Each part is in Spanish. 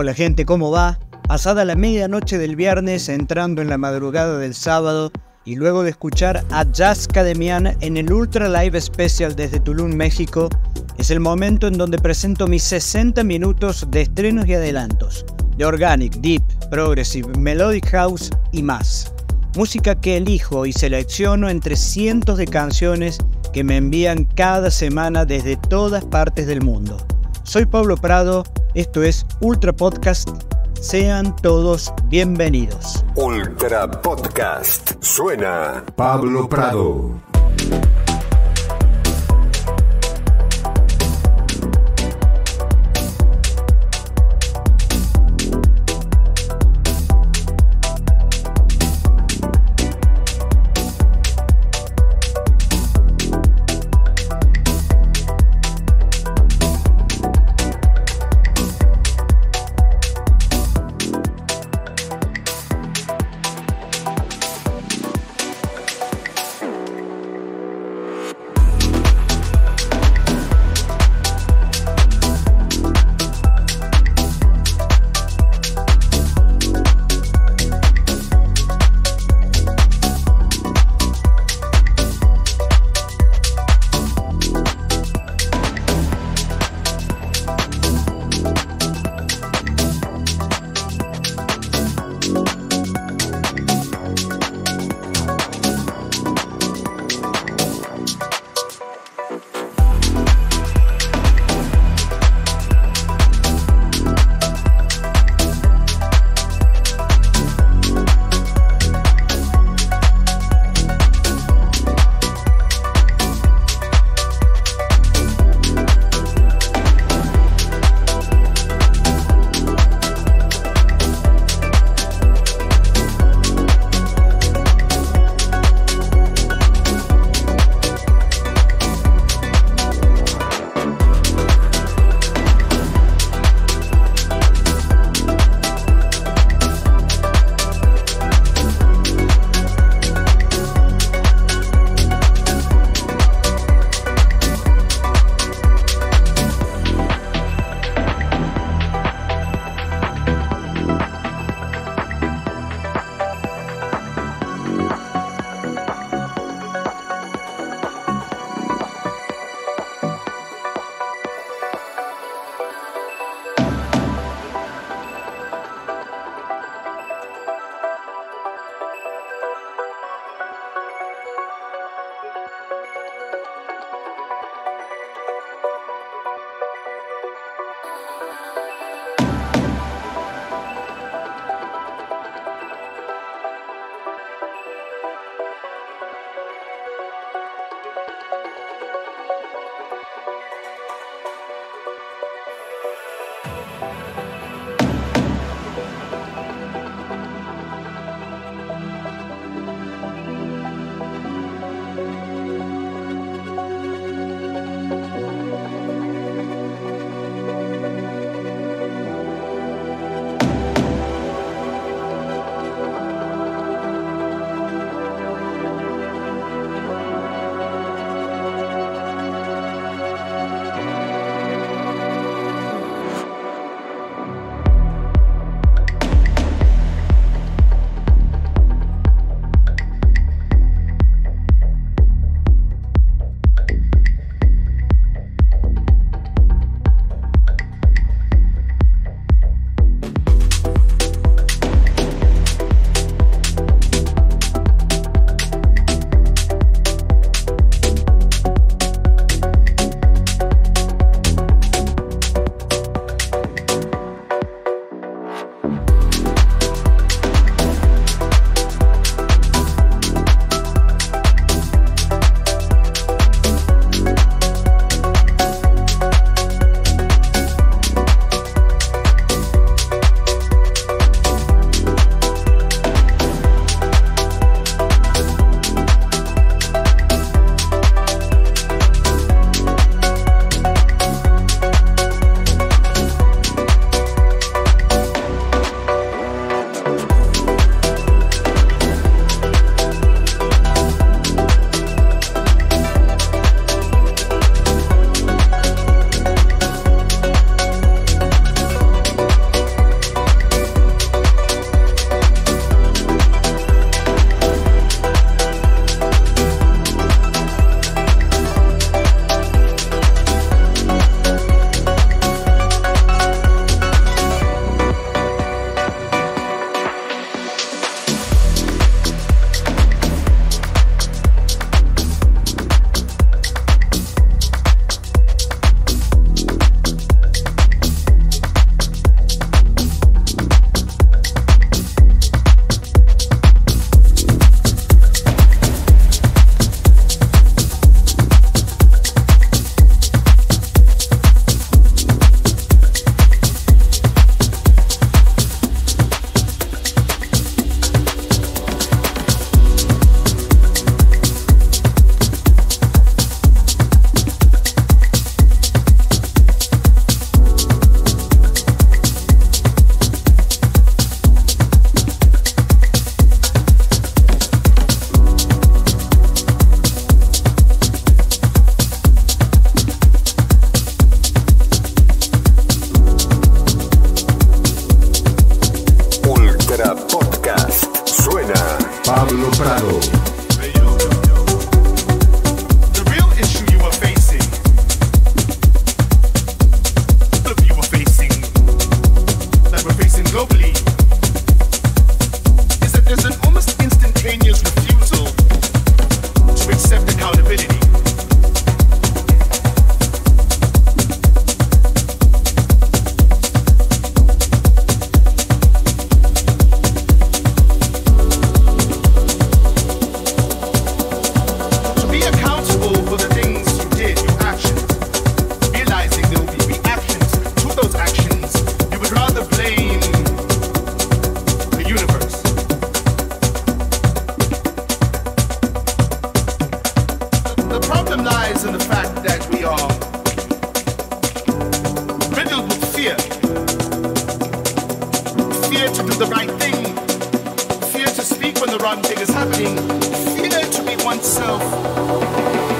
Hola gente, ¿cómo va? Pasada la medianoche del viernes, entrando en la madrugada del sábado, y luego de escuchar a Jazz Cademian en el Ultra Live Special desde Tulum, México, es el momento en donde presento mis 60 minutos de estrenos y adelantos, de Organic, Deep, Progressive, Melodic House y más. Música que elijo y selecciono entre cientos de canciones que me envían cada semana desde todas partes del mundo. Soy Pablo Prado, esto es Ultra Podcast. Sean todos bienvenidos. Ultra Podcast. Suena Pablo Prado. wrong thing is happening, Feel it to be oneself.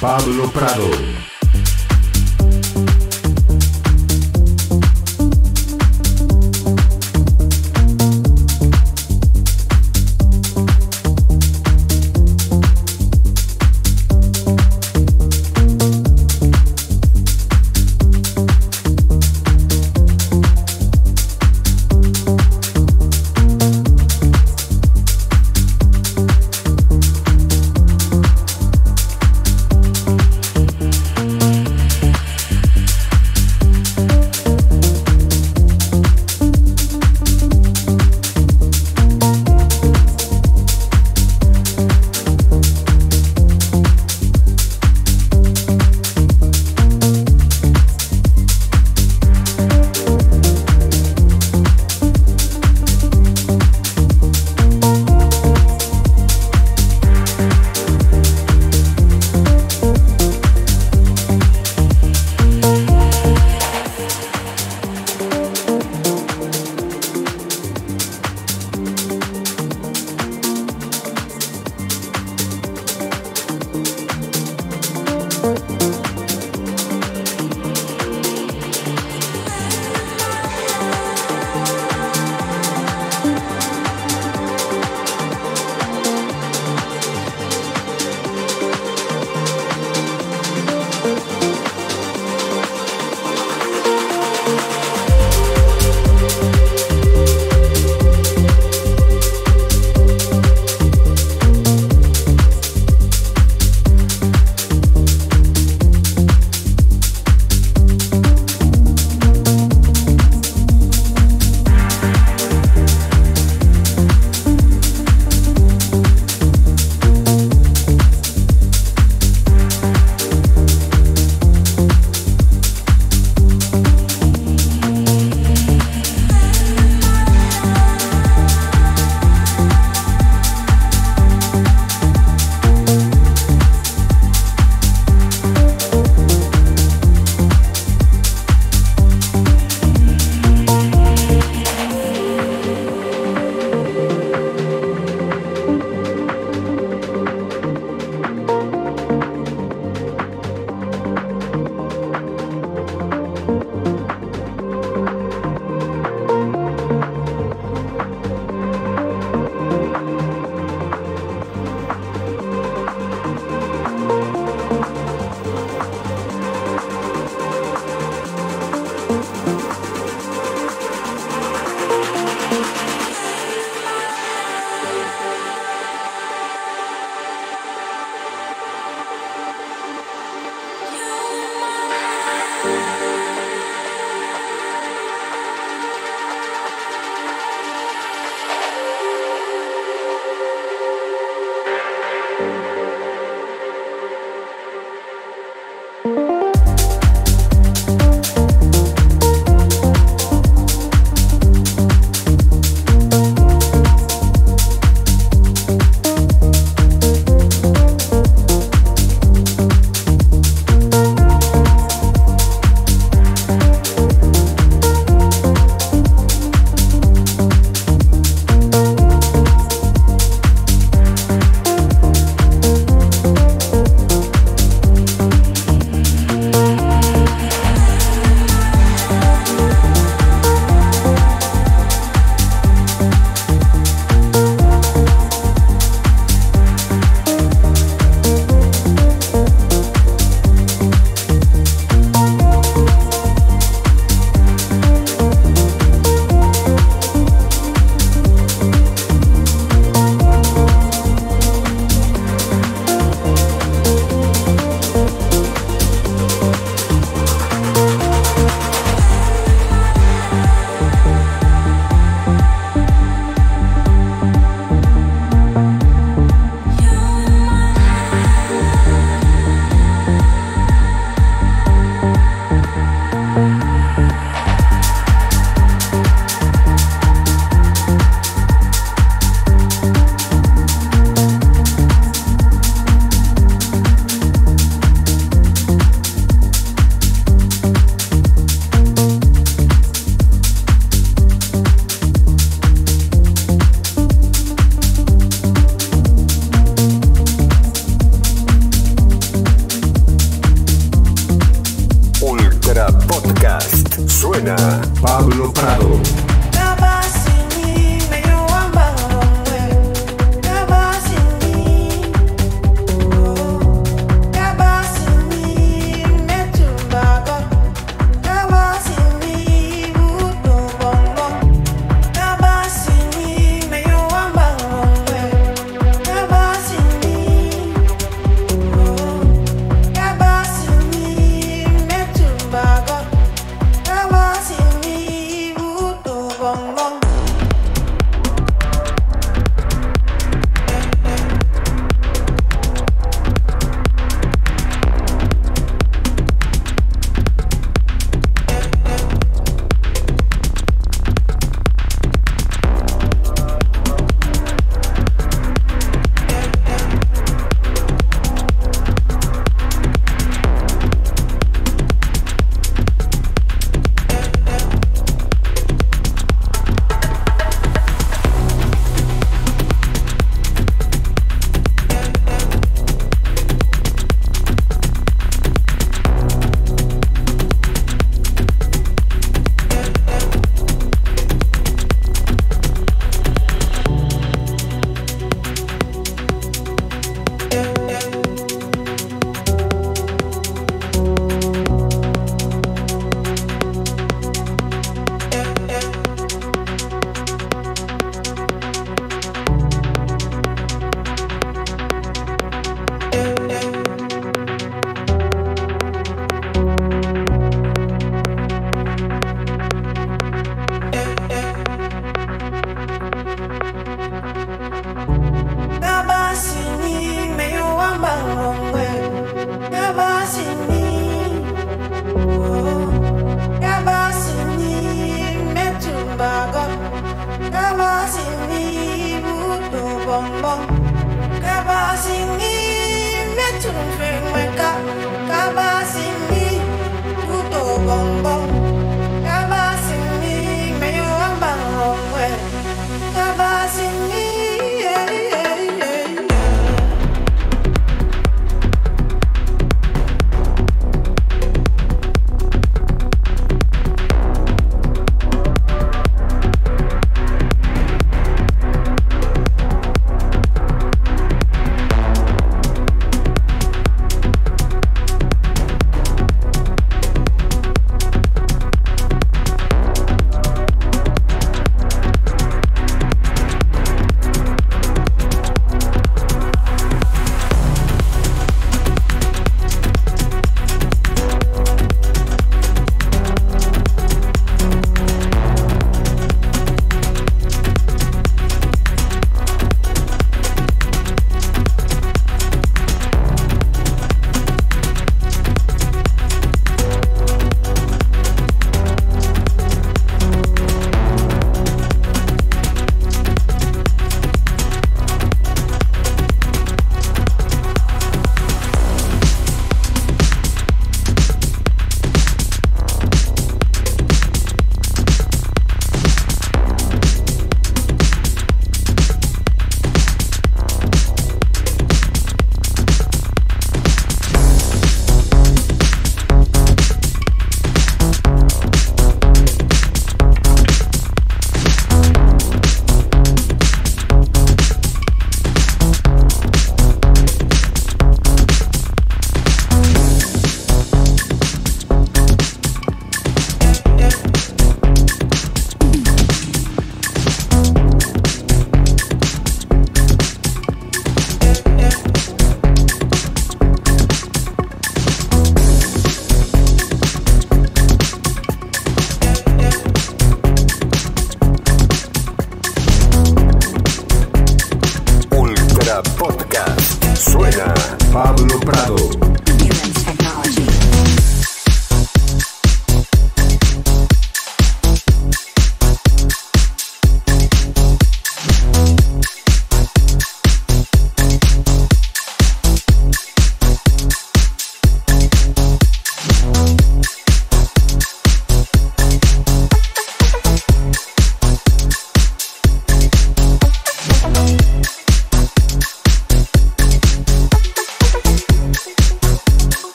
Pablo Prado.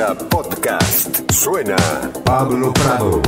Podcast. Suena Pablo Prado.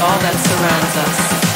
Pablo